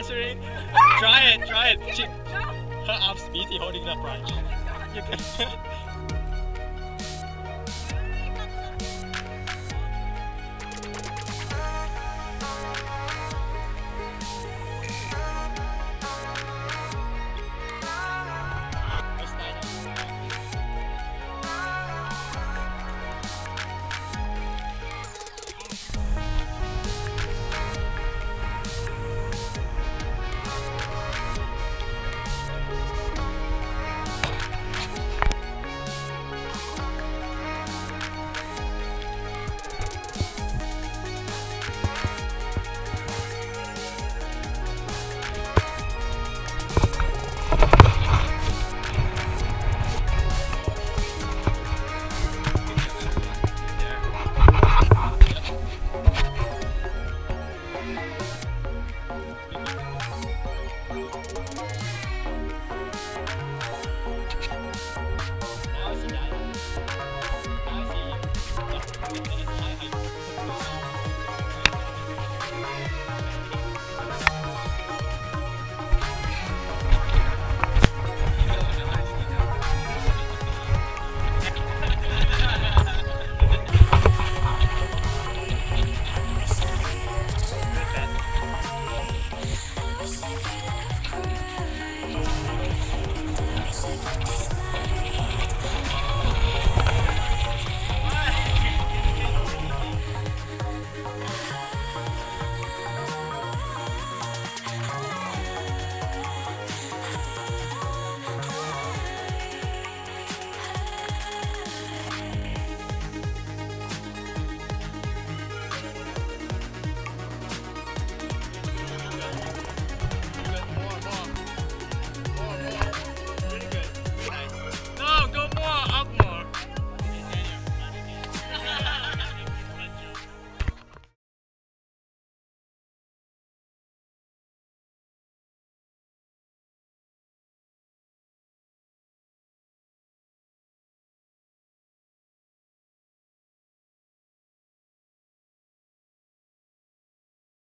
answering? try it, try it. She, her arm's busy holding the branch.